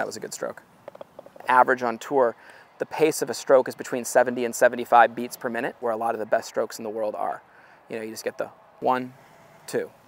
That was a good stroke. Average on tour, the pace of a stroke is between 70 and 75 beats per minute, where a lot of the best strokes in the world are. You know, you just get the one, two,